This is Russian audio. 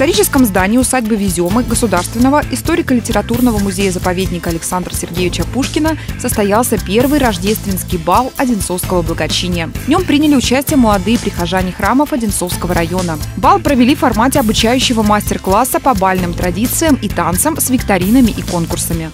историческом здании усадьбы Веземы Государственного историко-литературного музея-заповедника Александра Сергеевича Пушкина состоялся первый рождественский бал Одинцовского благочиния. В нем приняли участие молодые прихожане храмов Одинцовского района. Бал провели в формате обучающего мастер-класса по бальным традициям и танцам с викторинами и конкурсами.